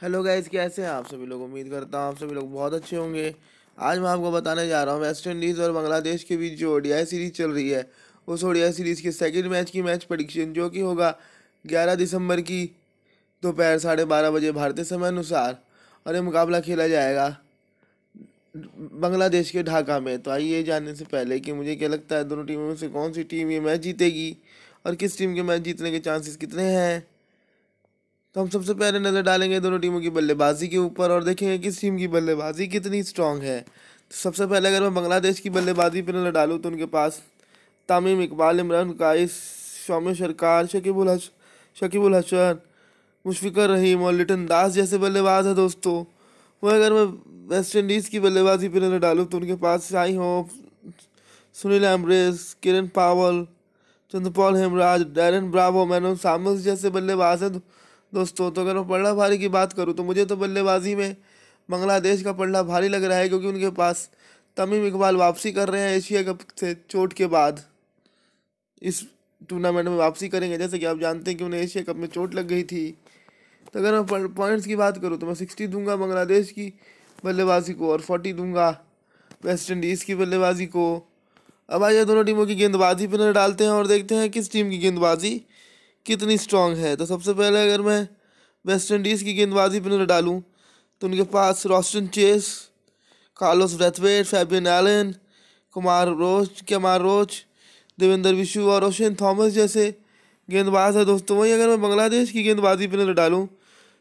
Hello guys, कैसे हैं आप सभी लोग? उम्मीद करता हूँ आप सभी लोग बहुत अच्छे होंगे। आज मैं आपको बताने जा रहा हूँ, वेस्ट इंडीज़ और बांग्लादेश के बीच जो ओडीआई सीरीज़ चल रही है, उस ओडीआई सीरीज़ के सेकंड मैच की मैच प्रडिक्शन जो कि होगा 11 दिसंबर की दोपहर साढ़े बारह बजे भारतीय समय अनुसार और ये मुकाबला खेला जाएगा बांग्लादेश के ढाका में। तो आइए जानने से पहले कि मुझे क्या लगता है, दोनों टीमों में से कौन सी टीम ये मैच जीतेगी, और किस टीम के मैच जीतने के चांसेस कितने हैं? तो हम सबसे पहले नज़र डालेंगे दोनों टीमों की बल्लेबाजी के ऊपर और देखेंगे किस टीम की बल्लेबाजी कितनी स्ट्रांग है। तो सबसे पहले अगर मैं बांग्लादेश की बल्लेबाजी पर नज़र डालूँ तो उनके पास तमीम इकबाल, इमरान काइस शौम्य सरकार शकीबुल हस शकीबुल हसन, मुशफ़िकर रहीम और लिटन दास जैसे बल्लेबाज हैं दोस्तों। वह अगर मैं वेस्ट इंडीज़ की बल्लेबाजी पर नज़र डालूँ तो उनके पास Shai Hope, Sunil Ambris, Kieran Powell, Chandrapaul Hemraj, Darren Bravo मैनो सामस जैसे बल्लेबाज हैं। दोस्तों तो अगर मैं पल्ला भारी की बात करूँ तो मुझे तो बल्लेबाजी में बांग्लादेश का पल्ला भारी लग रहा है क्योंकि उनके पास तमीम इकबाल वापसी कर रहे हैं एशिया कप से चोट के बाद। इस टूर्नामेंट में वापसी करेंगे। जैसे कि आप जानते हैं कि उन्हें एशिया कप में चोट लग गई थी। तो अगर मैं पॉइंट्स की बात करूँ तो मैं सिक्सटी दूँगा बांग्लादेश की बल्लेबाजी को और फोर्टी दूँगा वेस्ट इंडीज़ की बल्लेबाजी को। अब आइए दोनों टीमों की गेंदबाजी पर नज़र डालते हैं और देखते हैं किस टीम की गेंदबाजी कितनी स्ट्रांग है। तो सबसे पहले अगर मैं वेस्ट इंडीज़ की गेंदबाजी पर नज़र डालूँ तो उनके पास Roston Chase Carlos Brathwaite Fabian Allen Kemar Roach Kemar Roach Devendra Bishoo और रोशन थॉमस जैसे गेंदबाज है। दोस्तों, वहीं अगर मैं बांग्लादेश की गेंदबाजी पर नज़र डालूँ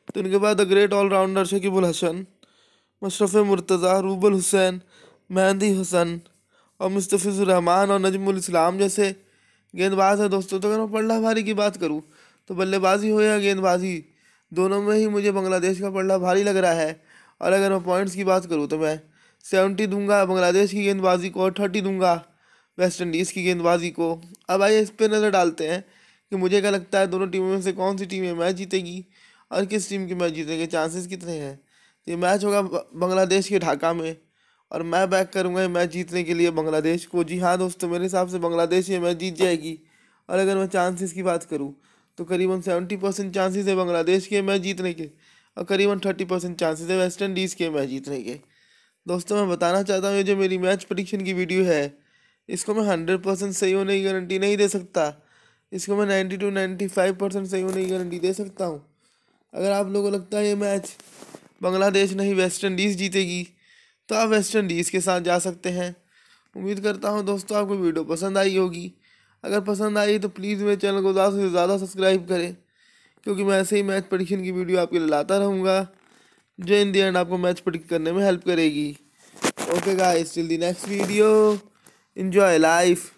तो उनके बाद the great allrounder Shakibul Hasan Mashrafe Mortaza Rubel Hossain Mehidy Hasan और मुस्तफ़िज़ुररहमान और नजमुल इस्लाम जैसे गेंदबाज है दोस्तों तो अगर मैं पल्ला भारी की बात करूँ तो बल्लेबाजी हो या गेंदबाजी, दोनों में ही मुझे बांग्लादेश का पल्ला भारी लग रहा है। और अगर मैं पॉइंट्स की बात करूँ तो मैं सेवेंटी दूँगा, बांग्लादेश की गेंदबाजी को और थर्टी दूँगा वेस्ट इंडीज़ की गेंदबाजी को। अब आइए इस पर नज़र डालते हैं कि मुझे क्या लगता है दोनों टीमों में से कौन सी टीम मैच जीतेगी और किस टीम के मैच जीतने के चांसेस कितने हैं। ये मैच होगा बांग्लादेश के ढाका में। और मैं बैक करूँगा मैच जीतने के लिए बांग्लादेश को। जी हाँ दोस्तों, मेरे हिसाब से बांग्लादेश ये मैच जीत जाएगी। और अगर मैं चांसेस की बात करूँ तो करीबन सेवेंटी परसेंट चांसेस है बांग्लादेश के मैच जीतने के और करीबन थर्टी परसेंट चांसेस है वेस्ट इंडीज़ के मैच जीतने के। दोस्तों, मैं बताना चाहता हूँ, ये जो मेरी मैच प्रडिक्शन की वीडियो है, इसको मैं हंड्रेड परसेंट सही होने की गारंटी नहीं दे सकता। इसको मैं ninety two ninety five percent सही होने की गारंटी दे सकता हूँ। अगर आप लोगों को लगता है ये मैच बांग्लादेश नहीं वेस्ट इंडीज़ जीतेगी तो आप वेस्ट इंडीज़ के साथ जा सकते हैं। उम्मीद करता हूँ दोस्तों आपको वीडियो पसंद आई होगी। अगर पसंद आई तो प्लीज़ मेरे चैनल को ज़्यादा से ज़्यादा सब्सक्राइब करें, क्योंकि मैं ऐसे ही मैच प्रडिक्शन की वीडियो आपके लिए लाता रहूँगा, जो इन दी एंड आपको मैच प्रडिक्ट करने में हेल्प करेगी। Okay guys till the next video enjoy life